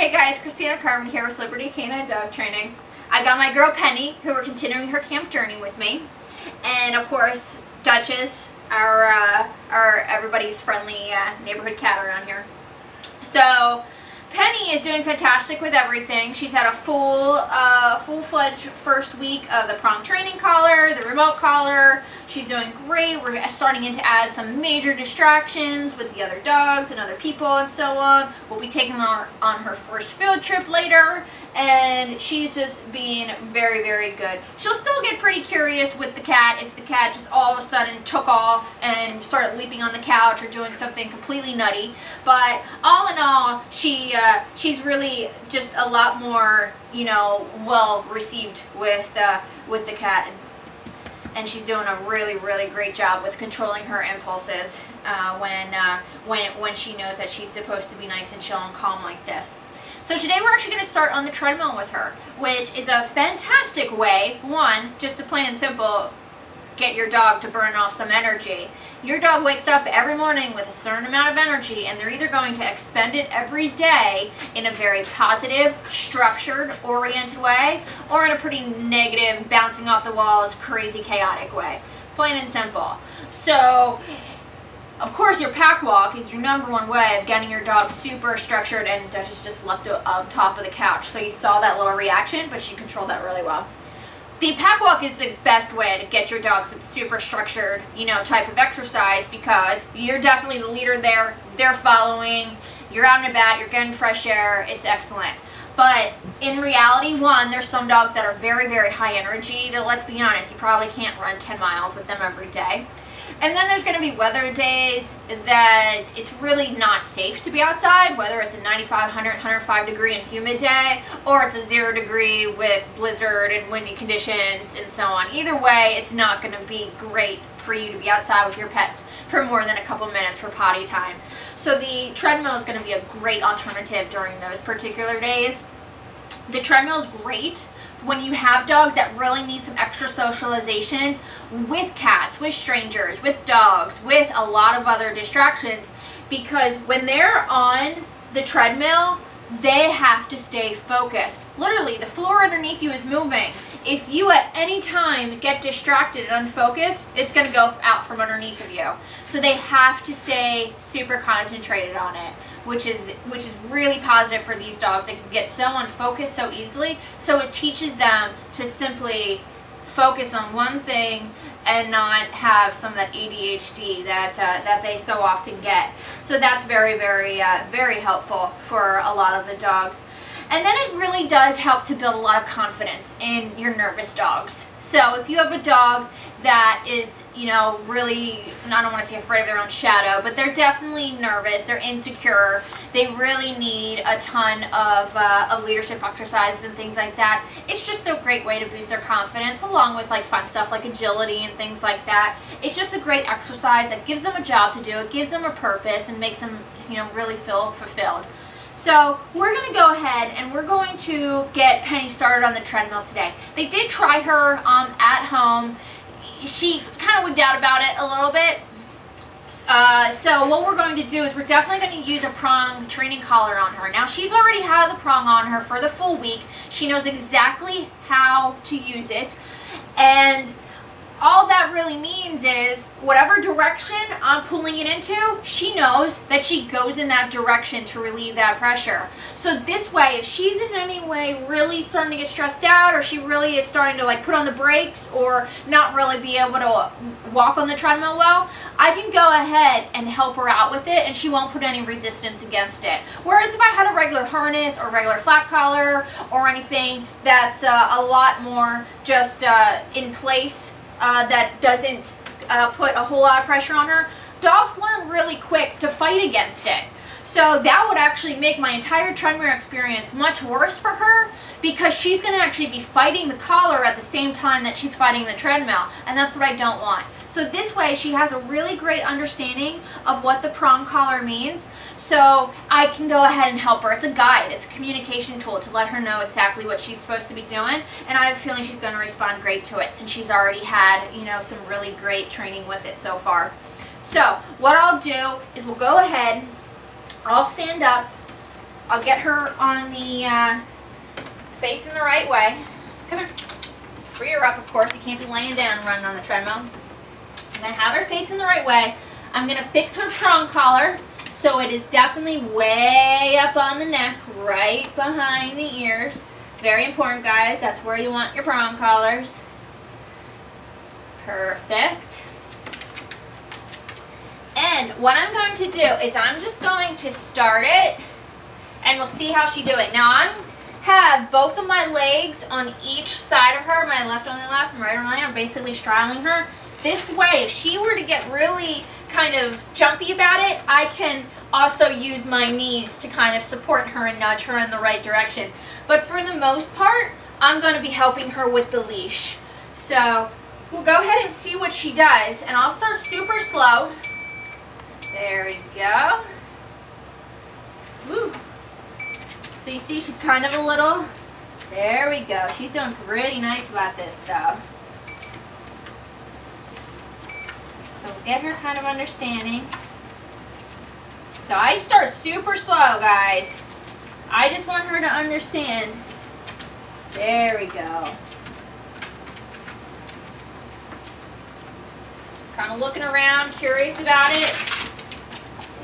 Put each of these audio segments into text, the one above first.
Hey guys, Kristina Carmody here with Liberty K9 Dog Training. I got my girl Penny, who are continuing her camp journey with me. And of course, Duchess, our, uh, our everybody's friendly uh, neighborhood cat around here. So, Penny is doing fantastic with everything. She's had a full, uh, full-fledged first week of the prong training collar, the remote collar. She's doing great. We're starting in to add some major distractions with the other dogs and other people and so on. We'll be taking her on her first field trip later and she's just being very, very good. She'll still get pretty curious with the cat if the cat just all of a sudden took off and started leaping on the couch or doing something completely nutty. But all in all, she uh, she's really just a lot more, you know, well received with uh, with the cat. And she's doing a really, really great job with controlling her impulses uh, when, uh, when, when she knows that she's supposed to be nice and chill and calm like this. So today we're actually going to start on the treadmill with her, which is a fantastic way, one, just to plain and simple get your dog to burn off some energy. Your dog wakes up every morning with a certain amount of energy and they're either going to expend it every day in a very positive, structured, oriented way or in a pretty negative, bouncing off the walls, crazy, chaotic way. Plain and simple. So of course, your pack walk is your number one way of getting your dog super structured and Duchess just leapt up top of the couch. So you saw that little reaction, but she controlled that really well. The pack walk is the best way to get your dog some super structured, you know, type of exercise because you're definitely the leader there. They're following. You're out and about. You're getting fresh air. It's excellent. But in reality, one, there's some dogs that are very, very high energy that, let's be honest, you probably can't run 10 miles with them every day. And then there's going to be weather days that it's really not safe to be outside, whether it's a 95, 100, 105 degree and humid day, or it's a zero degree with blizzard and windy conditions and so on. Either way, it's not going to be great for you to be outside with your pets for more than a couple minutes for potty time. So the treadmill is going to be a great alternative during those particular days. The treadmill is great when you have dogs that really need some extra socialization with cats, with strangers, with dogs, with a lot of other distractions because when they're on the treadmill, they have to stay focused. Literally, the floor underneath you is moving. If you at any time get distracted and unfocused, it's going to go out from underneath of you. So they have to stay super concentrated on it, which is which is really positive for these dogs. They can get so unfocused so easily. So it teaches them to simply focus on one thing and not have some of that ADHD that uh, that they so often get. So that's very, very, uh, very helpful for a lot of the dogs. And then it really does help to build a lot of confidence in your nervous dogs. So if you have a dog that is, you know, really, I don't want to say afraid of their own shadow, but they're definitely nervous, they're insecure, they really need a ton of, uh, of leadership exercises and things like that. It's just a great way to boost their confidence along with like fun stuff like agility and things like that. It's just a great exercise that gives them a job to do, it gives them a purpose and makes them, you know, really feel fulfilled. So we're going to go ahead and we're going to get Penny started on the treadmill today. They did try her um, at home. She kind of wigged out about it a little bit. Uh, so what we're going to do is we're definitely going to use a prong training collar on her. Now she's already had the prong on her for the full week. She knows exactly how to use it. And all that really means is whatever direction I'm pulling it into, she knows that she goes in that direction to relieve that pressure. So this way, if she's in any way really starting to get stressed out or she really is starting to like put on the brakes or not really be able to walk on the treadmill well, I can go ahead and help her out with it and she won't put any resistance against it. Whereas if I had a regular harness or regular flat collar or anything that's uh, a lot more just uh, in place uh, that doesn't uh, put a whole lot of pressure on her, dogs learn really quick to fight against it. So that would actually make my entire treadmill experience much worse for her because she's going to actually be fighting the collar at the same time that she's fighting the treadmill. And that's what I don't want. So this way she has a really great understanding of what the prong collar means. So I can go ahead and help her. It's a guide. It's a communication tool to let her know exactly what she's supposed to be doing. And I have a feeling she's going to respond great to it since she's already had, you know, some really great training with it so far. So what I'll do is we'll go ahead, I'll stand up, I'll get her on the uh, facing the right way. Come here. Free her up, of course. You can't be laying down running on the treadmill. I'm going to have her facing the right way. I'm going to fix her prong collar so it is definitely way up on the neck, right behind the ears. Very important, guys. That's where you want your prong collars. Perfect. And what I'm going to do is I'm just going to start it and we'll see how she do it. Now I'm have both of my legs on each side of her, my left on the left and right on the right. I'm basically straddling her. This way, if she were to get really kind of jumpy about it, I can also use my knees to kind of support her and nudge her in the right direction. But for the most part, I'm going to be helping her with the leash. So we'll go ahead and see what she does. And I'll start super slow. There we go. Woo. So you see she's kind of a little, there we go. She's doing pretty nice about this though. So get her kind of understanding. So I start super slow, guys. I just want her to understand. There we go. Just kind of looking around, curious about it.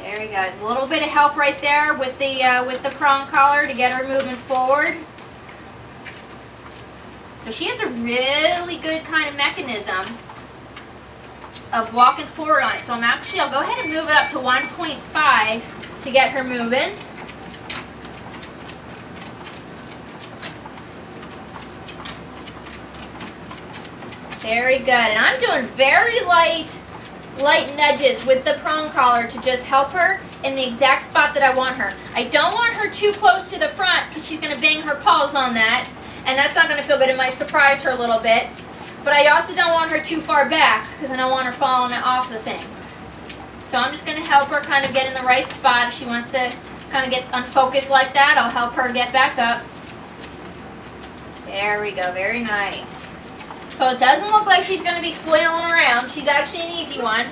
There we go. A little bit of help right there with the uh, with the prong collar to get her moving forward. So she has a really good kind of mechanism of walking forward on it. So I'm actually, I'll go ahead and move it up to 1.5 to get her moving. Very good. And I'm doing very light, light nudges with the prong collar to just help her in the exact spot that I want her. I don't want her too close to the front because she's going to bang her paws on that. And that's not going to feel good. It might surprise her a little bit. But I also don't want her too far back because I don't want her falling off the thing. So I'm just going to help her kind of get in the right spot. If she wants to kind of get unfocused like that, I'll help her get back up. There we go. Very nice. So it doesn't look like she's going to be flailing around. She's actually an easy one.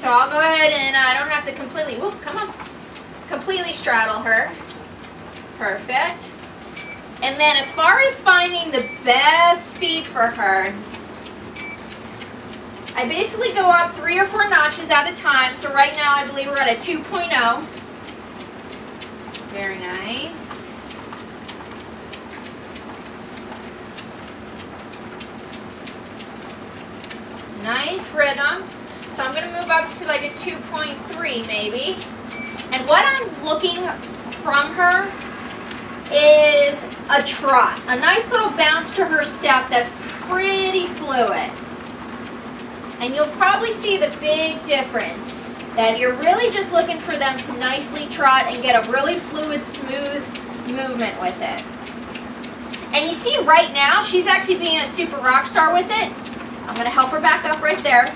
So I'll go ahead and uh, I don't have to completely, whoop, come on, completely straddle her. Perfect. And then as far as finding the best speed for her, I basically go up three or four notches at a time. So right now I believe we're at a 2.0. Very nice. Nice rhythm. So I'm going to move up to like a 2.3 maybe. And what I'm looking from her is a trot. A nice little bounce to her step that's pretty fluid. And you'll probably see the big difference that you're really just looking for them to nicely trot and get a really fluid, smooth movement with it. And you see right now, she's actually being a super rock star with it. I'm to help her back up right there.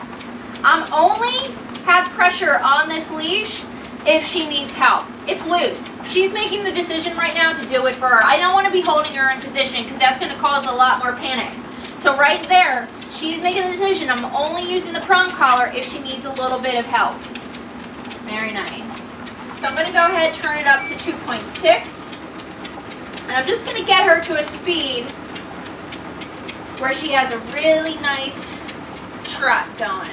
I'm only have pressure on this leash if she needs help. It's loose. She's making the decision right now to do it for her. I don't want to be holding her in position because that's going to cause a lot more panic. So right there, she's making the decision. I'm only using the prong collar if she needs a little bit of help. Very nice. So I'm going to go ahead turn it up to 2.6. And I'm just going to get her to a speed where she has a really nice trot going.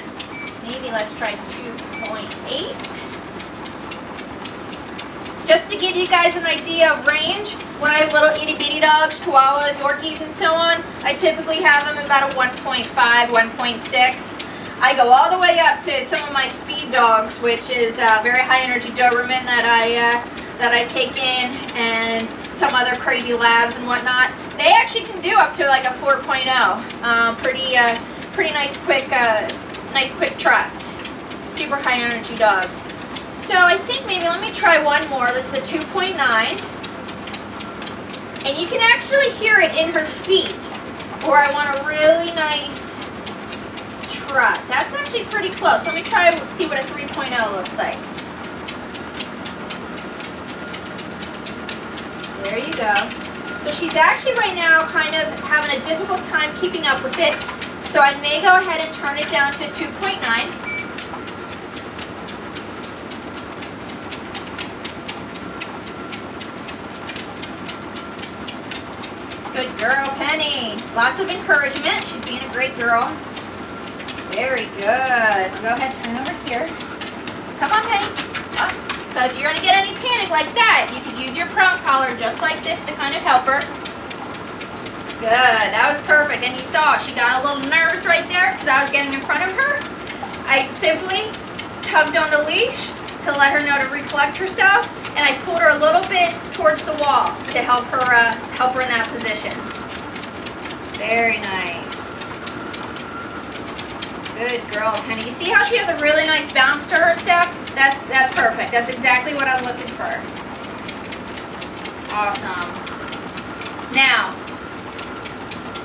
Maybe let's try 2.8. Just to give you guys an idea of range, when I have little itty bitty dogs, chihuahuas, yorkies, and so on, I typically have them about a 1.5, 1.6. I go all the way up to some of my speed dogs, which is a very high energy Doberman that I uh, that I take in, and some other crazy labs and whatnot. They actually can do up to like a 4.0. Um, pretty uh, pretty nice quick uh, nice quick trots. Super high energy dogs. So I think maybe, let me try one more. This is a 2.9. And you can actually hear it in her feet. Or I want a really nice trot. That's actually pretty close. Let me try and see what a 3.0 looks like. There you go. So she's actually right now kind of having a difficult time keeping up with it. So I may go ahead and turn it down to 2.9. Penny. Lots of encouragement. She's being a great girl. Very good. Go ahead, turn over here. Come on, Penny. Up. So if you're going to get any panic like that, you can use your prong collar just like this to kind of help her. Good. That was perfect. And you saw she got a little nervous right there because I was getting in front of her. I simply tugged on the leash to let her know to recollect herself, and I pulled her a little bit towards the wall to help her uh, help her in that position. Very nice. Good girl, Penny. You see how she has a really nice bounce to her step? That's that's perfect. That's exactly what I'm looking for. Awesome. Now,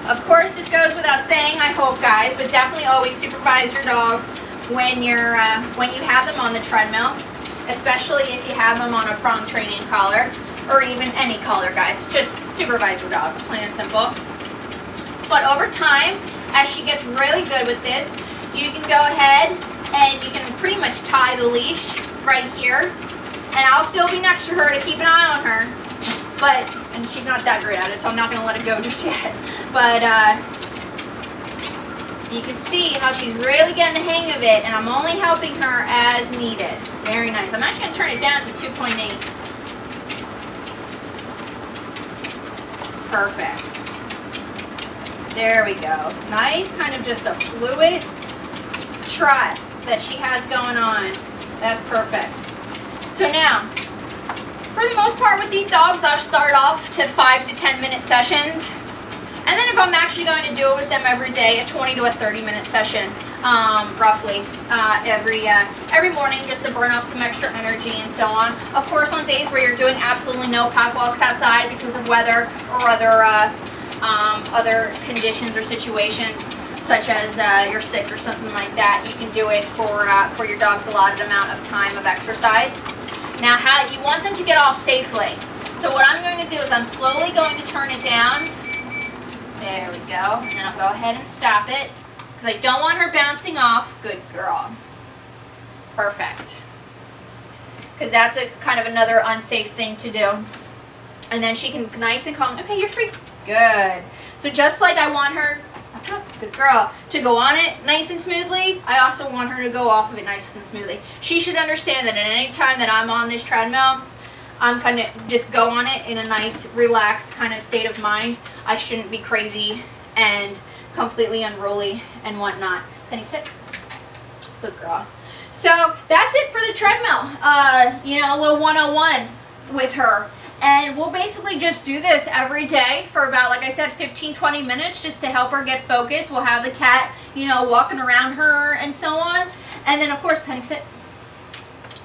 of course, this goes without saying, I hope, guys, but definitely always supervise your dog when you're uh, when you have them on the treadmill, especially if you have them on a prong training collar or even any collar, guys. Just supervise your dog, plain and simple. But over time, as she gets really good with this, you can go ahead and you can pretty much tie the leash right here. And I'll still be next to her to keep an eye on her. But, and she's not that great at it, so I'm not going to let it go just yet. But uh, you can see how she's really getting the hang of it, and I'm only helping her as needed. Very nice. I'm actually going to turn it down to 2.8. Perfect. There we go. Nice, kind of just a fluid trot that she has going on. That's perfect. So now, for the most part with these dogs, I'll start off to 5 to 10 minute sessions. And then if I'm actually going to do it with them every day, a 20 to a 30 minute session, um, roughly, uh, every uh, every morning just to burn off some extra energy and so on. Of course, on days where you're doing absolutely no pack walks outside because of weather or other uh, um, other conditions or situations, such as uh, you're sick or something like that, you can do it for uh, for your dog's allotted amount of time of exercise. Now, how you want them to get off safely. So what I'm going to do is I'm slowly going to turn it down there we go. And then I'll go ahead and stop it because I don't want her bouncing off. Good girl. Perfect. Because that's a kind of another unsafe thing to do. And then she can nice and calm. Okay, you're free. Good. So just like I want her, good girl, to go on it nice and smoothly, I also want her to go off of it nice and smoothly. She should understand that at any time that I'm on this treadmill, I'm kind of just go on it in a nice, relaxed kind of state of mind. I shouldn't be crazy and completely unruly and whatnot. Penny, sit. Good girl. So that's it for the treadmill. Uh, you know, a little 101 with her. And we'll basically just do this every day for about, like I said, 15, 20 minutes just to help her get focused. We'll have the cat, you know, walking around her and so on. And then, of course, Penny, sit.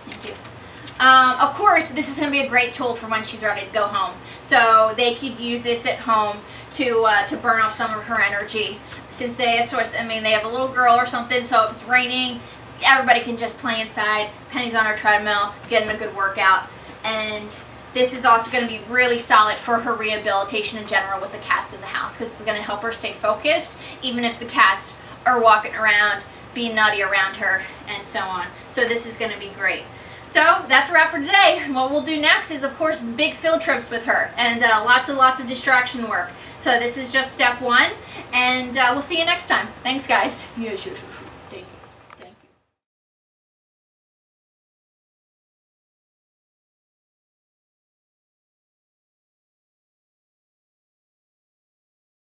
Thank Um, of course, this is going to be a great tool for when she's ready to go home. So they could use this at home to uh, to burn off some of her energy. Since they, of course, I mean, they have a little girl or something, so if it's raining, everybody can just play inside. Penny's on her treadmill, getting a good workout. And this is also going to be really solid for her rehabilitation in general with the cats in the house because it's going to help her stay focused even if the cats are walking around being naughty around her and so on. So this is going to be great. So that's a wrap for today. What we'll do next is, of course, big field trips with her and uh, lots and lots of distraction work. So this is just step one, and uh, we'll see you next time. Thanks, guys. Yes, yes, yes.